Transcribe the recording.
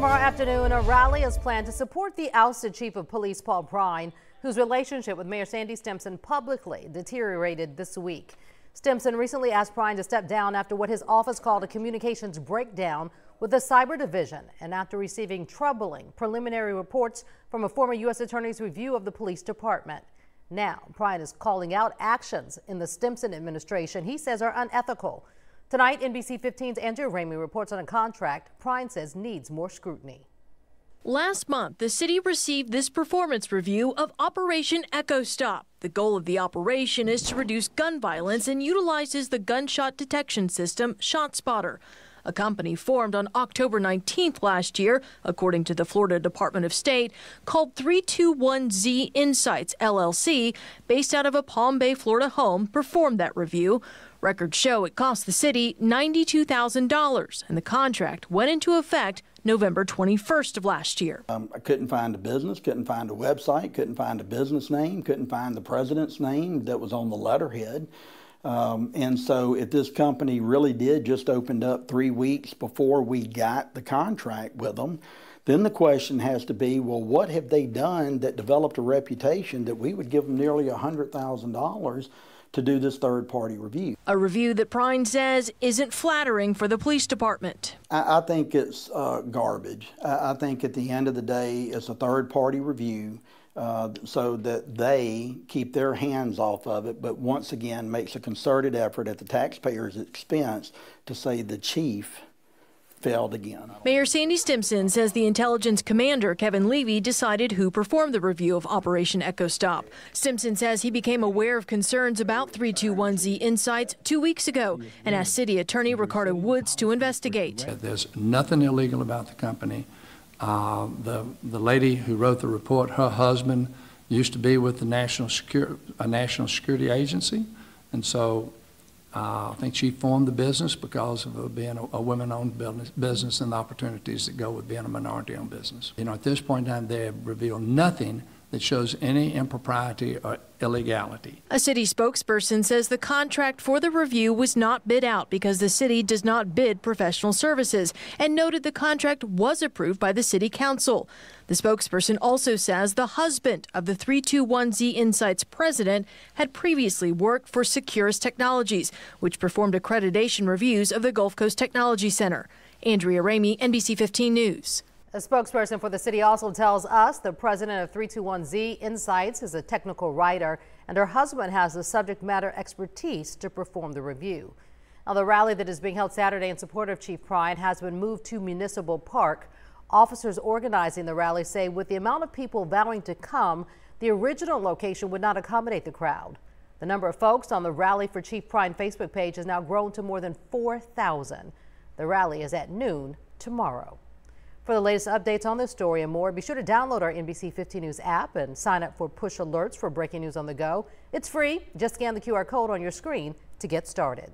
Tomorrow afternoon, a rally is planned to support the ousted chief of police, Paul Prine, whose relationship with Mayor Sandy Stimpson publicly deteriorated this week. Stimpson recently asked Prine to step down after what his office called a communications breakdown with the cyber division and after receiving troubling preliminary reports from a former U.S. Attorney's review of the police department. Now, Prine is calling out actions in the Stimpson administration he says are unethical. Tonight, NBC 15's Andrew Ramey reports on a contract Prine says needs more scrutiny. Last month, the city received this performance review of Operation Echo Stop. The goal of the operation is to reduce gun violence and utilizes the gunshot detection system ShotSpotter. A company formed on October 19th last year, according to the Florida Department of State, called 321Z Insights LLC, based out of a Palm Bay, Florida home, performed that review. Records show it cost the city $92,000, and the contract went into effect November 21st of last year. Um, I couldn't find a business, couldn't find a website, couldn't find a business name, couldn't find the president's name that was on the letterhead. Um, and so, if this company really did just opened up three weeks before we got the contract with them, then the question has to be well, what have they done that developed a reputation that we would give them nearly $100,000 to do this third party review? A review that Prine says isn't flattering for the police department. I, I think it's uh, garbage. I, I think at the end of the day, it's a third party review uh, so that they keep their hands off of it, but once again makes a concerted effort at the taxpayer's expense to say the chief failed again. Mayor Sandy Stimpson says the intelligence commander, Kevin Levy, decided who performed the review of Operation Echo Stop. Stimpson says he became aware of concerns about 321Z Insights two weeks ago and asked City Attorney Ricardo Woods to investigate. There's nothing illegal about the company. Uh, the, the lady who wrote the report, her husband used to be with the National, Security, a National Security Agency, and so uh, I think she formed the business because of being a, a women-owned business and the opportunities that go with being a minority-owned business. You know, at this point in time, they have revealed nothing that shows any impropriety or illegality. A city spokesperson says the contract for the review was not bid out because the city does not bid professional services and noted the contract was approved by the city council. The spokesperson also says the husband of the 321Z Insights president had previously worked for Securus Technologies, which performed accreditation reviews of the Gulf Coast Technology Center. Andrea Ramey, NBC 15 News. A spokesperson for the city also tells us the president of 321Z Insights is a technical writer and her husband has the subject matter expertise to perform the review. Now, the rally that is being held Saturday in support of Chief Prine has been moved to Municipal Park. Officers organizing the rally say with the amount of people vowing to come, the original location would not accommodate the crowd. The number of folks on the Rally for Chief Prine Facebook page has now grown to more than 4,000. The rally is at noon tomorrow. For the latest updates on this story and more, be sure to download our NBC 15 News app and sign up for push alerts for breaking news on the go. It's free. Just scan the QR code on your screen to get started.